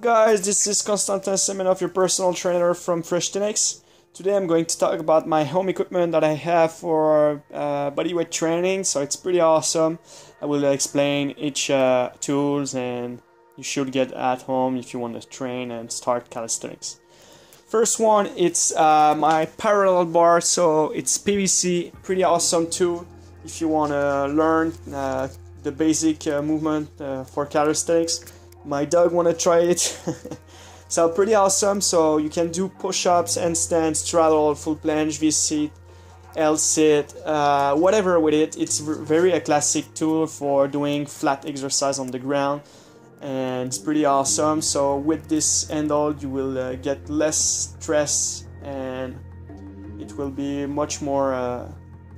guys, this is Constantin Semenov, your personal trainer from Freshtenics. Today I'm going to talk about my home equipment that I have for uh, bodyweight training, so it's pretty awesome. I will explain each uh, tools and you should get at home if you want to train and start calisthenics. First one, it's uh, my parallel bar, so it's PVC, pretty awesome tool if you want to learn uh, the basic uh, movement uh, for calisthenics my dog want to try it. So pretty awesome. So you can do push-ups handstand straddle full planche v-sit l-sit uh, whatever with it. It's very a classic tool for doing flat exercise on the ground. And it's pretty awesome. So with this handle you will uh, get less stress and it will be much more uh,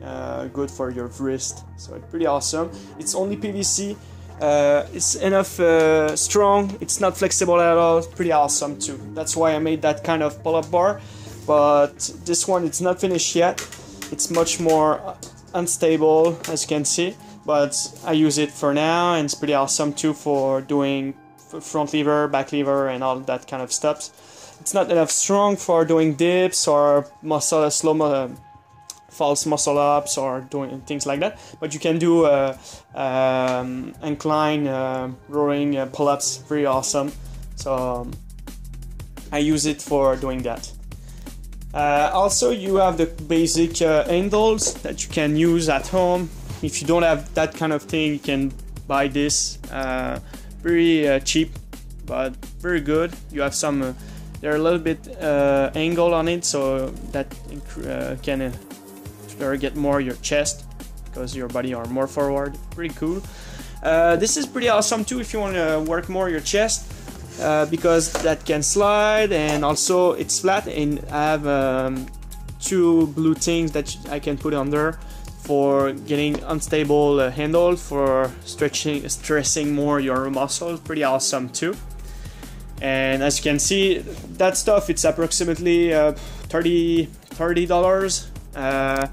uh good for your wrist. So it's pretty awesome. It's only PVC uh, it's enough uh, strong, it's not flexible at all, pretty awesome too. That's why I made that kind of pull-up bar, but this one it's not finished yet. It's much more unstable as you can see, but I use it for now and it's pretty awesome too for doing front lever, back lever and all that kind of stuff. It's not enough strong for doing dips or muscle slow false muscle ups or doing things like that. But you can do uh, um, incline uh, rowing uh, pull-ups, very awesome. So um, I use it for doing that. Uh, also, you have the basic uh, handles that you can use at home. If you don't have that kind of thing, you can buy this. Uh, very cheap, but very good. You have some. they're a little bit angle on it, so that can or get more your chest because your body are more forward. Pretty cool. Uh, this is pretty awesome too if you want to work more your chest uh, because that can slide and also it's flat and I have um, two blue things that I can put under for getting unstable uh, handle for stretching stressing more your muscles pretty awesome too and as you can see that stuff it's approximately uh, 30 dollars uh,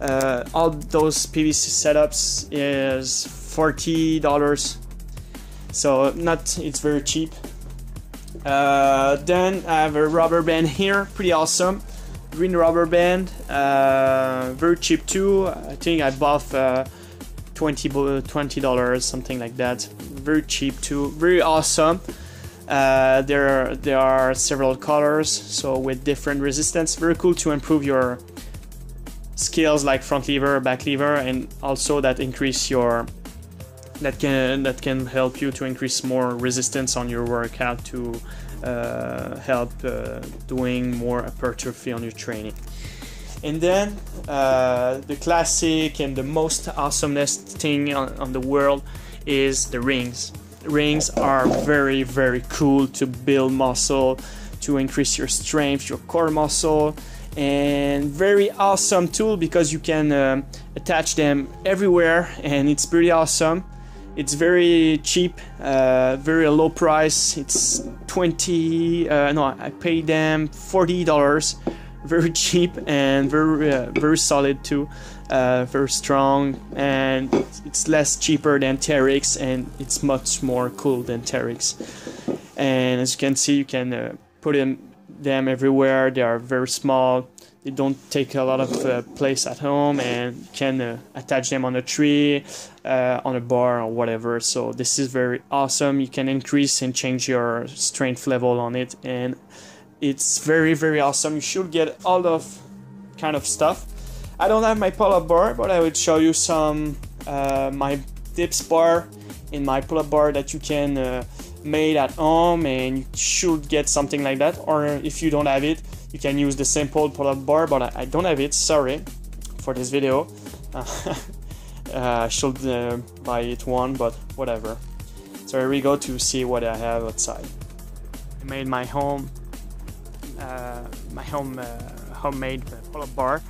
uh, all those PVC setups is forty dollars, so not it's very cheap. Uh, then I have a rubber band here, pretty awesome. Green rubber band, uh, very cheap too. I think I bought uh, 20 dollars, something like that. Very cheap too, very awesome. Uh, there there are several colors, so with different resistance. Very cool to improve your skills like front lever, back lever, and also that increase your that can that can help you to increase more resistance on your workout to uh, help uh, doing more hypertrophy on your training. And then uh, the classic and the most awesomest thing on, on the world is the rings. Rings are very very cool to build muscle, to increase your strength, your core muscle and very awesome tool because you can um, attach them everywhere and it's pretty awesome. It's very cheap uh, very low price. It's 20 uh, no I paid them 40 dollars. Very cheap and very uh, very solid too uh, very strong. And it's less cheaper than TRX and it's much more cool than TRX and as you can see you can uh, put them them everywhere. They are very small. They don't take a lot of uh, place at home and can uh, attach them on a tree, uh, on a bar or whatever. So this is very awesome. You can increase and change your strength level on it and it's very very awesome. You should get all of kind of stuff. I don't have my pull-up bar, but I will show you some uh, my dips bar in my pull-up bar that you can uh, made at home and you should get something like that. Or if you don't have it you can use the simple pull-up bar but I, don't have it sorry for this video. Uh, I should uh, buy it one but whatever. So here we go to see what I have outside. I made my home uh, my home uh, homemade pull-up bar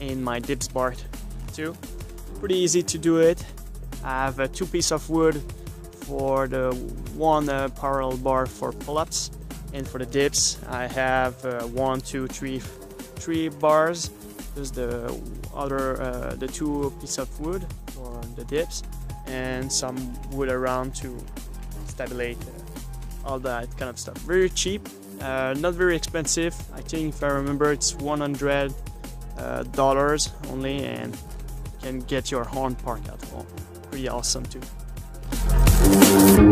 in my dips bar too. Pretty easy to do it. I have a two piece of wood for the one uh, parallel bar for pull-ups and for the dips I have uh, one two three three bars there's the other uh, the two piece of wood for the dips and some wood around to stabilize uh, all that kind of stuff. Very cheap, uh, not very expensive. I think if I remember, it's 100 uh, dollars only, and you can get your own park at home. Pretty awesome too thank you